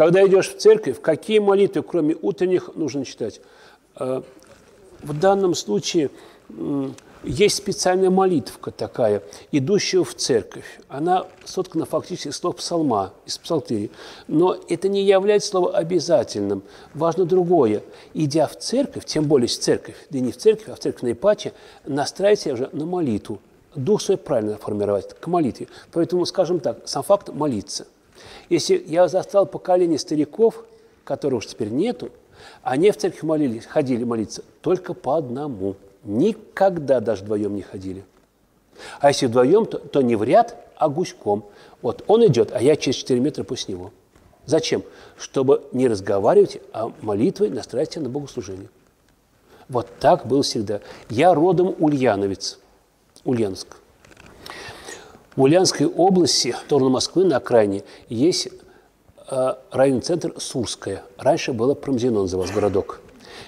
Когда идешь в церковь, какие молитвы, кроме утренних, нужно читать? Э, в данном случае есть специальная молитвка такая, идущая в церковь. Она соткана фактически из слов псалма, из псалтыри. Но это не является слово обязательным. Важно другое. Идя в церковь, тем более в церковь, да не в церковь, а в церковь на Ипаче, настраивайся уже на молитву. Дух свой правильно формировать, к молитве. Поэтому, скажем так, сам факт – молиться. Если я застал поколение стариков, которых уж теперь нету, они в церковь молились, ходили молиться только по одному – Никогда даже вдвоем не ходили. А если вдвоем, то, то не в ряд, а гуськом. Вот он идет, а я через 4 метра после него. Зачем? Чтобы не разговаривать, а молитвой настраивать себя на богослужение. Вот так был всегда. Я родом ульяновец, Ульяновск. В Ульяновской области, в сторону Москвы, на окраине, есть э, районный центр Сурская. Раньше было Промзино назывался городок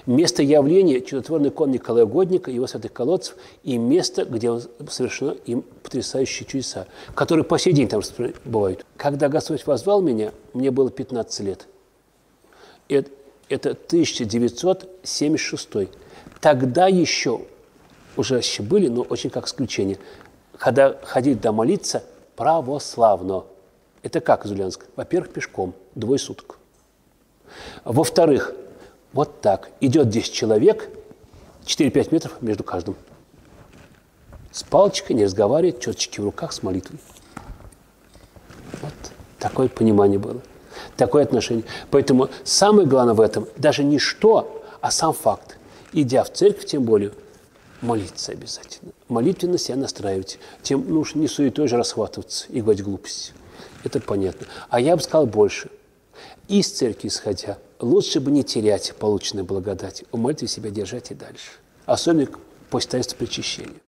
место явления чудотворный кон Николая Годника, его святых колодцев, и место, где совершено им потрясающие чудеса, которые по сей день там бывают. Когда Господь возвал меня, мне было 15 лет. Это, это 1976. Тогда еще, уже были, но очень как исключение, когда ходить до молиться православно. Это как из Ульяновска? Во-первых, пешком, двое суток. Во-вторых, вот так. Идет 10 человек, 4-5 метров между каждым. С палочкой, не разговаривает, четчики в руках, с молитвой. Вот такое понимание было, такое отношение. Поэтому самое главное в этом даже не что, а сам факт. Идя в церковь, тем более, молиться обязательно. Молитвенно себя настраивать. Тем нужно не суетой же расхватываться и говорить глупости. Это понятно. А я бы сказал больше. Из церкви исходя – лучше бы не терять полученной благодать, в молитве себя держать и дальше. Особенно после таинства причащения.